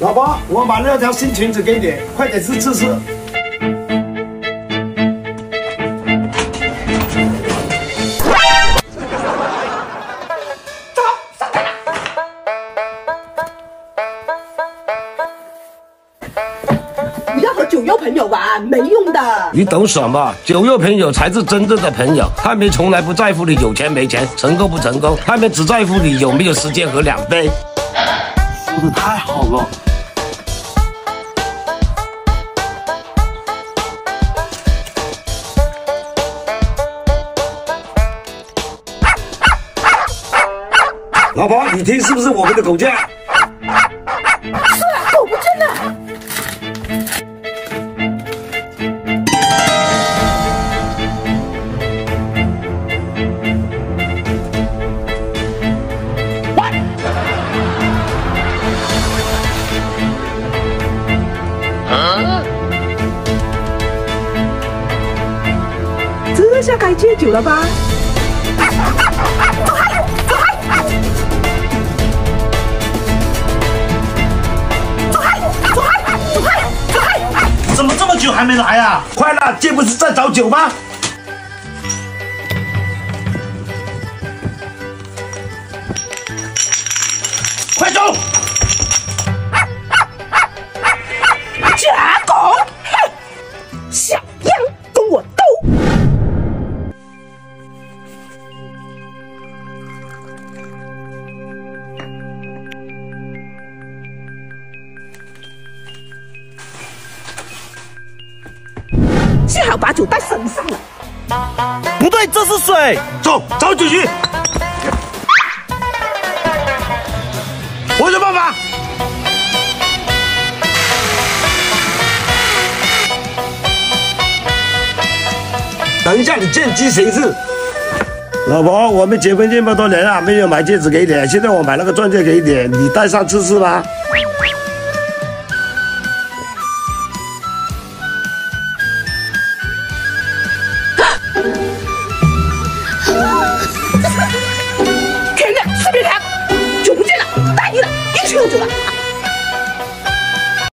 老婆，我把那条新裙子给你，快点试试试。不要和酒肉朋友玩，没用的。你懂什么？酒肉朋友才是真正的朋友，他们从来不在乎你有钱没钱、成功不成功，他们只在乎你有没有时间喝两杯。说的太好了。老婆，你听是不是我们的狗叫？这下该戒酒了吧？怎么这么久还没来啊？快了，这不是在找酒吗？快走！幸好把酒带身上了。不对，这是水。走，找酒去。我有办法。等一下，你见机行事。老婆，我们结婚这么多年了，没有买戒指给你，现在我买了个钻戒给你，你戴上试试吧。